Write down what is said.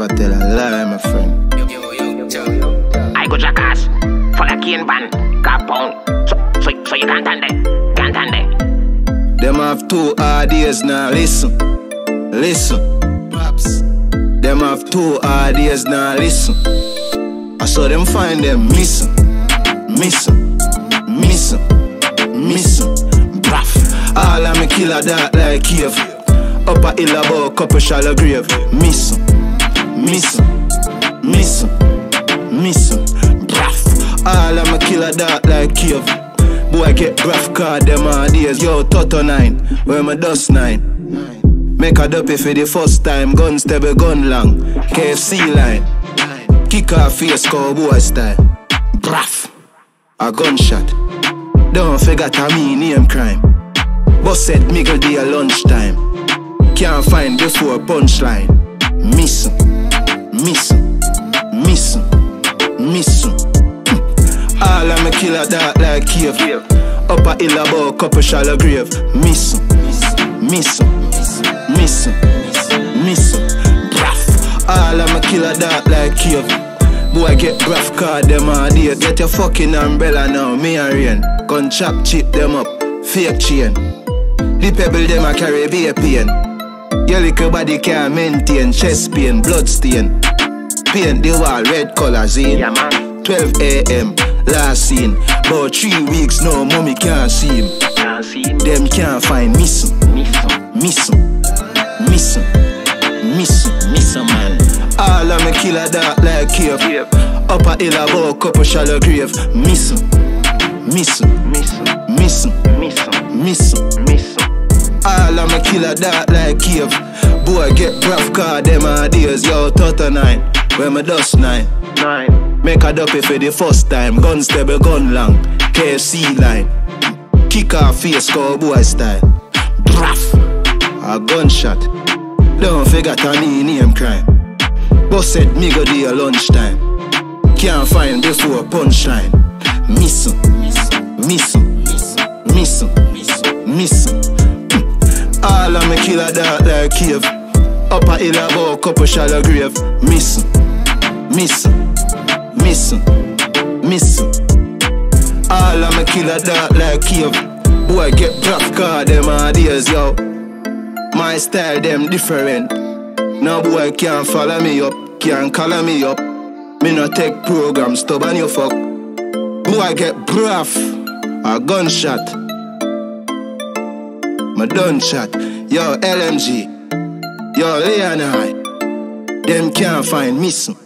never tell a lie, my friend. I go jackass, full of cane ban, compound. So, so, so you can't it, can't it. Them have two ideas now, listen, listen. Pops. Them have two ideas now, listen. I saw them find them missing, missing, missing, missing. Braff. All of me killer dark like cave. Up a hill about couple shallow grave. Missing, missing, missing, missing. Braff. All of me killer dark like cave. Boy get braff card them ideas. Yo, Toto 9, where my dust 9. Make a dopey for the first time. Gun stable, gun long. KFC line. Kick off face, cowboy style. Braff. A gunshot. Don't forget a me name crime. Boss said Miguel day lunchtime. Can't find before punchline. Missing. Missing. Missing. Missing. Hmm. All of me killer dark like cave. Up a hill about couple shallow grave. Missing. Missing. Missing. Missing. Braff. All of me killer dark like cave. Boy get braff card them idea. Get your fucking umbrella now, me and rain. Gun chop chip them up, fake chain. The pebble them a carry beer pain. Your little body can't maintain chest pain, blood stain. Paint the wall red colors in. Yeah, man. 12 a.m. last seen. About three weeks no mommy can't see him. Can't see me, Them can't find missing, miss some, missing, missing, missing. man. All of me killer dark like cave. Up a hill about couple shallow grave. Missing, missing, Miss some, missing, miss missing. All of me killer dark like cave. Boy get braff card them ideas. Yo, 9, where my dust 9. Nine. Make a dopey for the first time. Gun stable, gun long. KFC line. Kick off face, cowboy style. Braff. A gunshot. Don't forget a me name crime. Boss said me go there lunchtime. Can't find before punchline. Missing. Missing. Missing. Missing. Hmm. All of me killer dark like cave. Up a hill about couple shallow grave. Missing. Missing. Missing. Missing. All of me killer dark like cave. Boy get braff card them ideas yo. My style them different. No boy can't follow me up, can't color me up. Me no take program, stubborn you fuck. Boy get braff, a gunshot. My done shot. Yo LMG, yo Leonard. Them can't find missing.